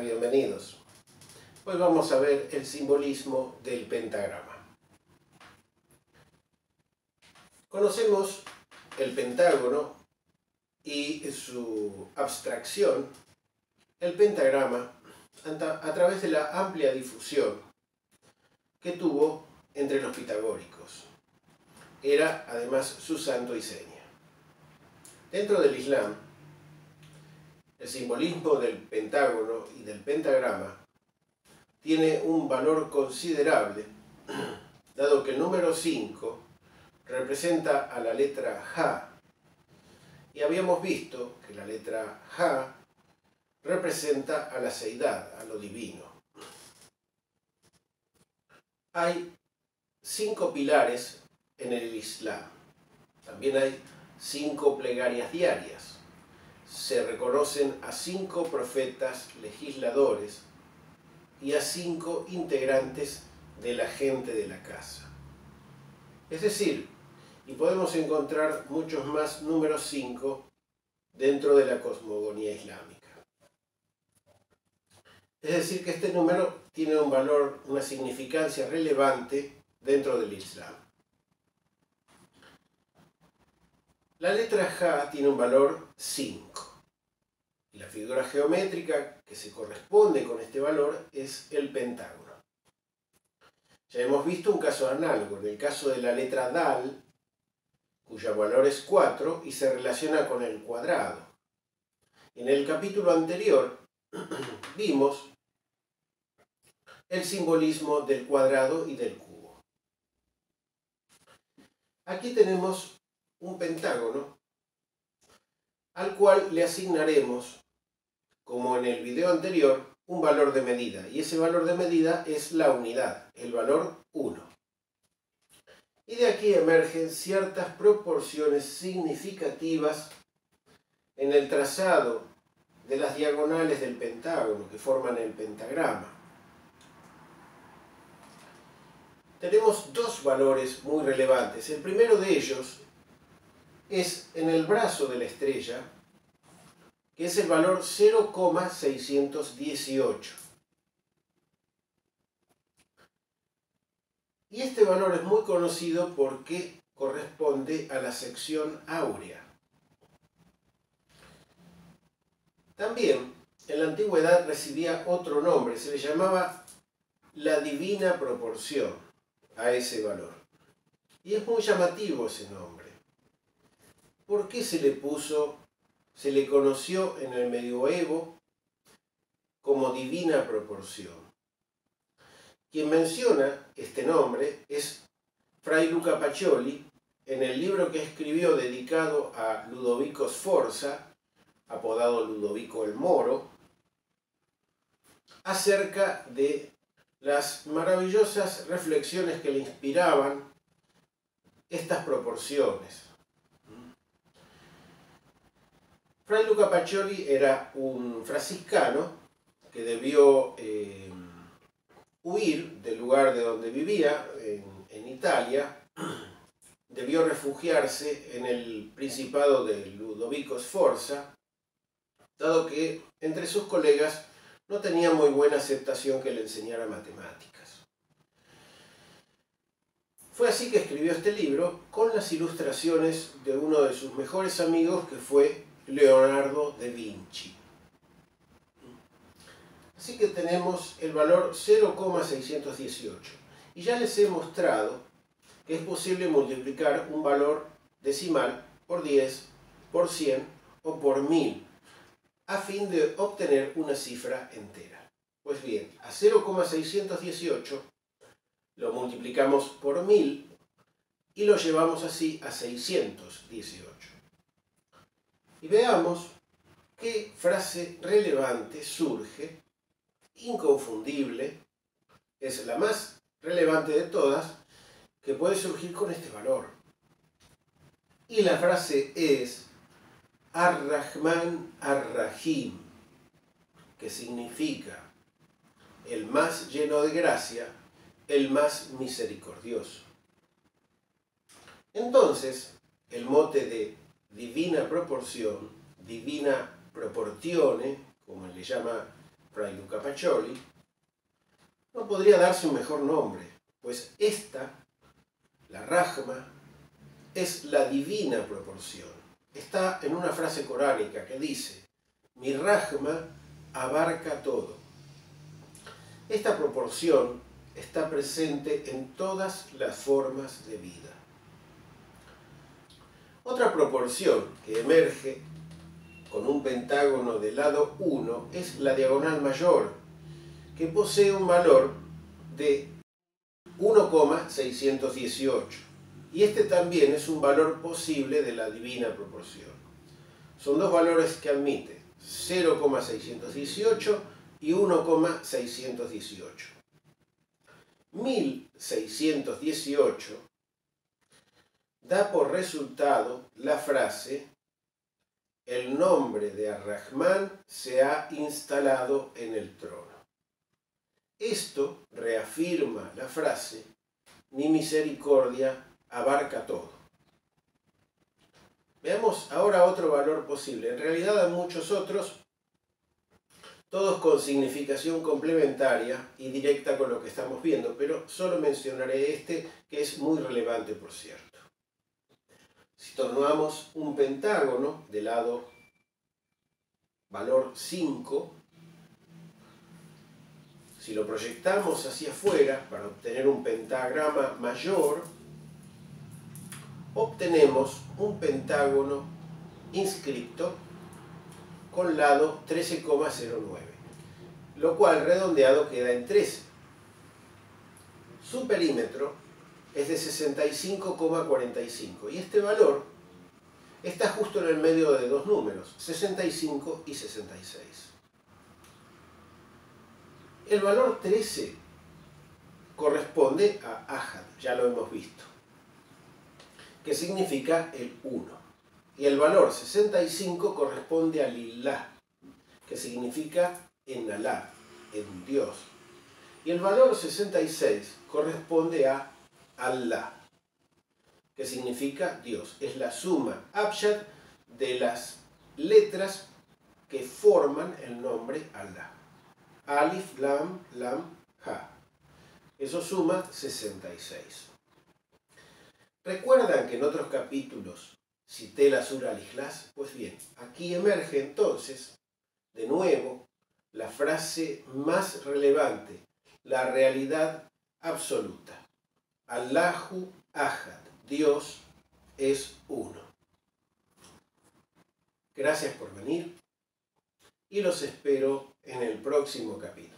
bienvenidos. Hoy vamos a ver el simbolismo del pentagrama. Conocemos el pentágono y su abstracción, el pentagrama, a través de la amplia difusión que tuvo entre los pitagóricos. Era además su santo y seña. Dentro del Islam, el simbolismo del pentágono y del pentagrama tiene un valor considerable, dado que el número 5 representa a la letra Ja, y habíamos visto que la letra Ja representa a la seidad, a lo divino. Hay cinco pilares en el Islam. También hay cinco plegarias diarias se reconocen a cinco profetas legisladores y a cinco integrantes de la gente de la casa. Es decir, y podemos encontrar muchos más números 5 dentro de la cosmogonía islámica. Es decir, que este número tiene un valor, una significancia relevante dentro del Islam. La letra Ja tiene un valor 5. Y la figura geométrica que se corresponde con este valor es el pentágono. Ya hemos visto un caso análogo, en el caso de la letra Dal, cuyo valor es 4 y se relaciona con el cuadrado. En el capítulo anterior vimos el simbolismo del cuadrado y del cubo. Aquí tenemos un pentágono al cual le asignaremos, como en el video anterior, un valor de medida. Y ese valor de medida es la unidad, el valor 1. Y de aquí emergen ciertas proporciones significativas en el trazado de las diagonales del pentágono que forman el pentagrama. Tenemos dos valores muy relevantes. El primero de ellos es en el brazo de la estrella, que es el valor 0,618. Y este valor es muy conocido porque corresponde a la sección áurea. También en la antigüedad recibía otro nombre, se le llamaba la divina proporción a ese valor. Y es muy llamativo ese nombre. ¿Por qué se le puso, se le conoció en el medioevo como divina proporción? Quien menciona este nombre es Fray Luca Pacioli en el libro que escribió dedicado a Ludovico Sforza, apodado Ludovico el Moro, acerca de las maravillosas reflexiones que le inspiraban estas proporciones. Fray Luca Pacioli era un franciscano que debió eh, huir del lugar de donde vivía, en, Italia, debió refugiarse en el principado de Ludovico Sforza, dado que entre sus colegas no tenía muy buena aceptación que le enseñara matemáticas. Fue así que escribió este libro con las ilustraciones de uno de sus mejores amigos que fue Leonardo da Vinci. Así que tenemos el valor 0,618. Y ya les he mostrado que es posible multiplicar un valor decimal por 10, por 100 o por 1000 a fin de obtener una cifra entera. Pues bien, a 0,618 lo multiplicamos por 1000 y lo llevamos así a 618 y veamos qué frase relevante surge, inconfundible, es la más relevante de todas, que puede surgir con este valor. Y la frase es Ar-Rahman Ar-Rahim, que significa el más lleno de gracia, el más misericordioso. Entonces, el mote de divina proporción, divina proportione, como le llama Fray Luca Pacioli, no podría darse un mejor nombre, pues esta, la Rajma, es la divina proporción. Está en una frase coránica que dice, mi Rajma abarca todo. Esta proporción está presente en todas las formas de vida. Otra proporción que emerge con un pentágono de lado 1 es la diagonal mayor, que posee un valor de 1,618. Y este también es un valor posible de la divina proporción. Son dos valores que admite 0,618 y 1,618. 1618 da por resultado la frase el nombre de Ar-Rahman se ha instalado en el trono. Esto reafirma la frase, mi misericordia abarca todo. Veamos ahora otro valor posible. En realidad hay muchos otros, todos con significación complementaria y directa con lo que estamos viendo, pero solo mencionaré este que es muy relevante, por cierto. Si tornamos un pentágono de lado valor 5, si lo proyectamos hacia afuera para obtener un pentagrama mayor, obtenemos un pentágono inscripto con lado 13,09, lo cual redondeado queda en 13. Su perímetro es de 65,45 y este valor está justo en el medio de dos números, 65 y 66. El valor 13 corresponde a Ahad, ya lo hemos visto, que significa el 1. Y el valor 65 corresponde a Lillah, que significa en Alá, en Dios. Y el valor 66 corresponde a Allah, que significa Dios. Es la suma abjad de las letras que forman el nombre Allah. Alif, Lam, Lam, Ha. Eso suma 66. ¿Recuerdan que en otros capítulos cité la Sura al-Ikhlas? Pues bien, aquí emerge entonces, de nuevo, la frase más relevante, la realidad absoluta. Allahu Ahad, Dios es uno. Gracias por venir y los espero en el próximo capítulo.